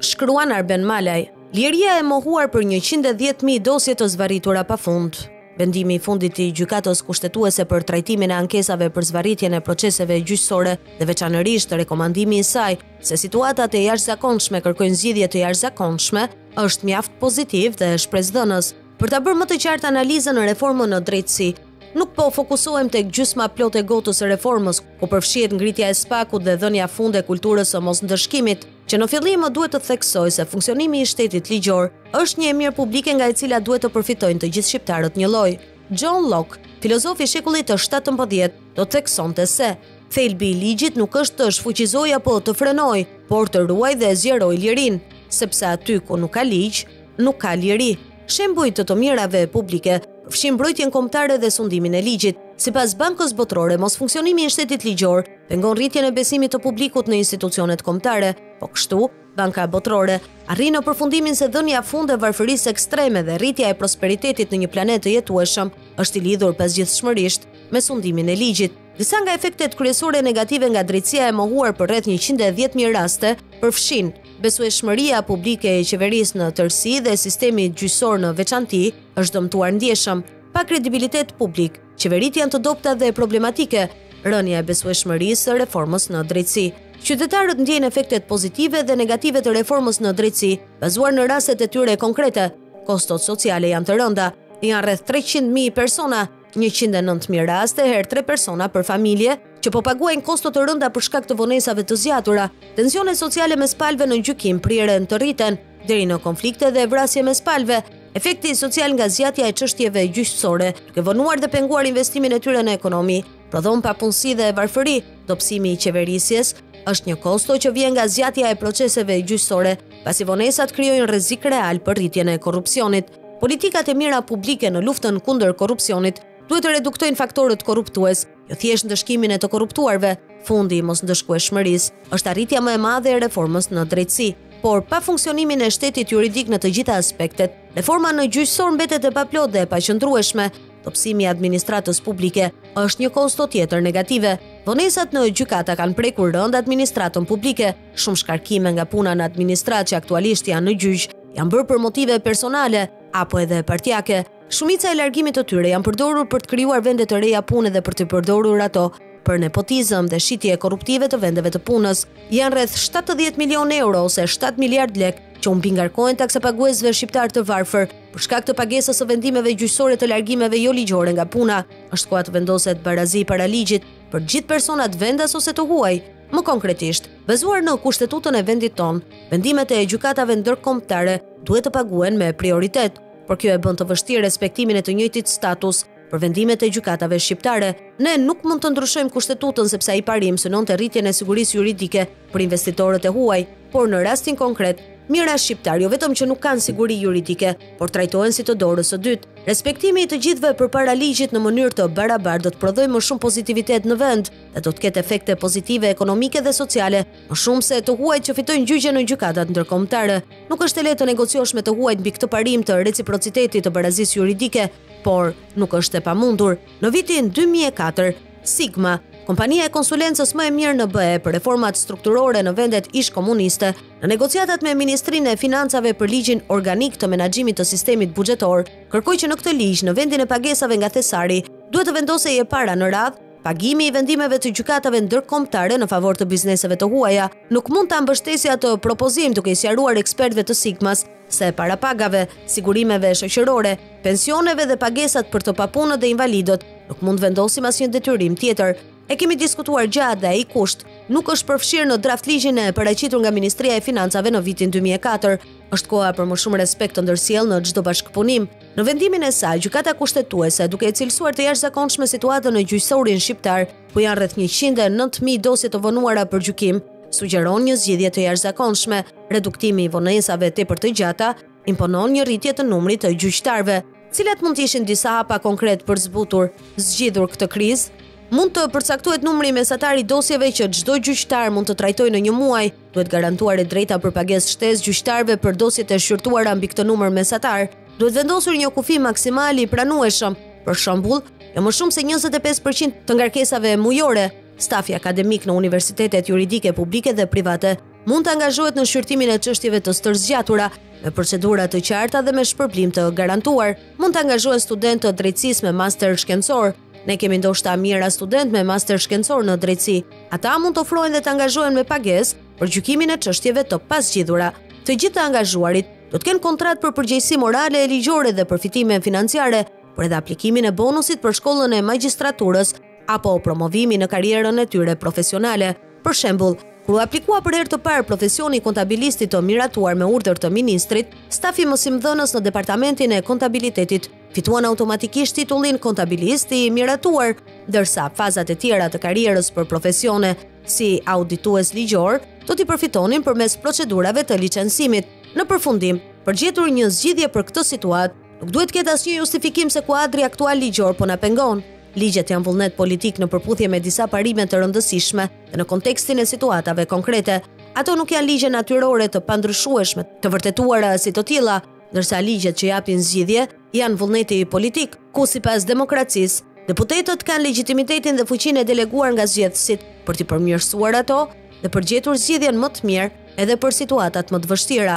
Shkruan Arben Malaj, Liria e mohuar për 110.000 dosje të zvarritura pa fund. Vendimi i fundit i gjykatës kushtetuese për trajtimin e ankesave për zvarritjen e proceseve gjyqësore dhe veçanërisht rekomandimi i saj se situatat e jashtëzakonshme kërkojnë zgjidhje të jashtëzakonshme është mjaft pozitiv dhe shpresëdhënës për ta bërë më të qartë analizën në reformën në drejtësi Nuk po fokusohem tek gjysma plot e gotës së reformës, ku përfshihet ngritja e SPAK-ut dhe dhënia fund e kulturës së mosndëshkimit, që në fillim më duhet të theksoj se funksionimi i shtetit ligjor është një e mirë publike nga e cila duhet të përfitojnë të gjithë shqiptarët njëlloj. John Locke, filozof i shekullit të shtatëmbëdhjetë, do të theksonte se thelbi i ligjit nuk është të shfuqizojë apo të frenojë, por të ruajë dhe zgjerojë lirinë, sepse aty ku nuk ka ligj, nuk ka liri. Shembuj të të mirave publike përfshijnë mbrojtjen kombëtare dhe sundimin e ligjit. Sipas Bankës Botërore, mosfunksionimi i shtetit ligjor pengon rritjen e besimit të publikut në institucionet kombëtare. Po kështu, Banka Botërore arrin në përfundimin se dhënia fund e varfërisë ekstreme dhe rritja e prosperitetit në një planet të jetueshëm është i lidhur pazgjidhshmërisht me sundimin e ligjit. Disa nga efektet kryesore negative nga drejtësia e mohuar për rreth 110.000 raste përfshijnë besueshmëria publike e qeverisë në tërësi dhe sistemit gjyqësor në veçanti është dëmtuar ndjeshëm, pa kredibilitet publik, qeveritë janë të dobëta dhe problematike, rënia e besueshmërisë së reformës në drejtësi. Qytetarët ndjejnë efektet pozitive dhe negative të reformës në drejtësi, bazuar në rastet e tyre konkrete. Kostot sociale janë të rënda, janë rreth 300.000 persona njëqind e nëntë mijë raste herë tre persona për familje, që po paguajnë kosto të rënda për shkak të vonesave të zgjatura, tensione sociale mes palëve në gjykim, priren të rriten, deri në konflikte dhe vrasje mes palëve, efekti social nga zgjatja e çështjeve gjyqësore, duke vonuar dhe penguar investimin e tyre në ekonomi, prodhon papunësi dhe varfëri, dobësimi i qeverisjes, është një kosto që vjen nga zgjatja e proceseve gjyqësore, pasi vonesat krijojnë rrezik real për rritjen e korrupsionit. Politikat e mira publike në luftën kundër korrupsionit duhet të reduktojnë faktorët korruptues, jo thjesht ndëshkimin e të korruptuarve. Fundi i mosndëshkueshmërisë është arritja më e madhe e reformës në drejtësi, por pa funksionimin e shtetit juridik në të gjitha aspektet, reforma në gjyqësor mbetet e paplotë dhe e paqëndrueshme, dobësimi i administratës publike është një kosto tjetër negative. Vonesat në gjykata kanë prekur rëndë administratën publike, Shumë shkarkime nga puna në administratë që aktualisht janë në gjyq, janë bërë për motive personale apo edhe partiake. Shumica e largimit të tyre janë përdorur për të krijuar vende të reja pune dhe për t'i përdorur ato për nepotizëm dhe shitje korruptive të vendeve të punës. Janë rreth 70 milion euro ose 7 miliard lek që u mbingarkohen taksapaguesve shqiptarë të varfër për shkak të pagesës së vendimeve gjyqësore të largimeve joligjore nga puna. Është koha të vendoset barazi para ligjit për gjithë personat vendas ose të huaj, më konkretisht, bazuar në kushtetutën e vendit tonë, vendimet e gjykatave ndërkombëtare duhet të paguhen me prioritet, por kjo e bën të vështirë respektimin e të njëjtit status për vendimet e gjykatave shqiptare. Ne nuk mund të ndryshojmë kushtetutën sepse ai parim synonte rritjen e sigurisë juridike për investitorët e huaj. Por në rastin konkret, mijëra shqiptarë jo vetëm që nuk kanë siguri juridike, por trajtohen si të dorës së dytë. Respektimi i të gjithëve përpara ligjit në mënyrë të barabartë do të prodhojë më shumë pozitivitet në vend dhe do të ketë efekte pozitive ekonomike dhe sociale, më shumë se të huajt që fitojnë gjyqe në gjykatat ndërkombëtare. Nuk është e lehtë të negociosh me të huajt mbi këtë parim të reciprocitetit të barazisë juridike, por nuk është e pamundur. Në vitin 2004, Sigma, kompania e konsulencës më e mirë në BE për reformat strukturore në vendet ish komuniste, në negociatat me Ministrinë e Financave për ligjin organik të menaxhimit të sistemit buxhetor, kërkoi që në këtë ligj, në vendin e pagesave nga thesari, duhet të vendosej e para në radhë pagimi i vendimeve të gjykatave ndërkombëtare në favor të bizneseve të huaja. Nuk mund ta mbështesja atë propozim duke i sqaruar ekspertëve të Sigmas se para pagave, sigurimeve shoqërore, pensioneve dhe pagesat për të papunët dhe invalidët, nuk mund të vendosim asnjë detyrim tjetër. E kemi diskutuar gjatë dhe ai kusht nuk është përfshirë në draftligjin e paraqitur nga Ministria e Financave në vitin 2004. Është koha për më shumë respekt të ndërsjellë në çdo bashkëpunim. Në vendimin e saj, Gjykata Kushtetuese, duke e cilësuar të jashtëzakonshme situatën në gjyqësorin shqiptar, ku janë rreth 109.000 dosje të vonuara për gjykim, sugjeron një zgjidhje të jashtëzakonshme, reduktimi i vonesave tepër të gjata, imponon një rritje të numrit të gjyqtarëve. Cilat mund të ishin disa hapa konkretë për zbutur, zgjidhur këtë krizë? Mund të përcaktohet numri mesatar i dosjeve që çdo gjyqtar mund të trajtojë në një muaj. Duhet garantuar e drejta për pagesë shtesë gjyqtarëve për dosjet e shqyrtuara mbi këtë numër mesatar. Duhet vendosur një kufi maksimal i pranueshëm. Për shembull, jo më shumë se 25% të ngarkesave mujore. Stafi akademik në universitetet juridike publike dhe private mund të angazhohet në shqyrtimin e çështjeve të stërzgjatura, me procedura të qarta dhe me shpërblim të garantuar. Mund të angazhohen studentë të drejtësisë me master shkencor. Ne kemi ndoshta mijëra studentë me master shkencor në drejtësi. Ata mund të ofrohen dhe të angazhohen me pagesë për gjykimin e çështjeve të pazgjidhura. Të gjithë të angazhuarit do të kenë kontratë për përgjegjësi morale e ligjore dhe përfitime financiare, por edhe aplikimin e bonusit për shkollën e magjistraturës apo promovimi në karrierën e tyre profesionale. Për shembull, kur u aplikua për herë të parë profesioni i kontabilistit të miratuar me urdhër të ministrit, stafi mësimdhënës në departamentin e kontabilitetit fituan automatikisht titullin kontabilist i miratuar, ndërsa fazat e tjera të karrierës për profesione si auditues ligjor do t'i përfitonin përmes procedurave të licencimit. Në përfundim, për të gjetur një zgjidhje për këtë situatë, Nuk duhet të ketë asnjë justifikim se kuadri aktual ligjor po na pengon. Ligjet janë vullnet politik në përputhje me disa parime të rëndësishme dhe në kontekstin e situatave konkrete. Ato nuk janë ligje natyrore të pandryshueshme, të vërtetuara si të tilla, ndërsa ligjet që japin zgjidhje janë vullneti politik, ku sipas demokracisë, deputetët kanë legjitimitetin dhe fuqinë e deleguar nga zgjedhësit për t'i përmirësuar ato dhe për të gjetur zgjidhjen më të mirë edhe për situatat më të vështira.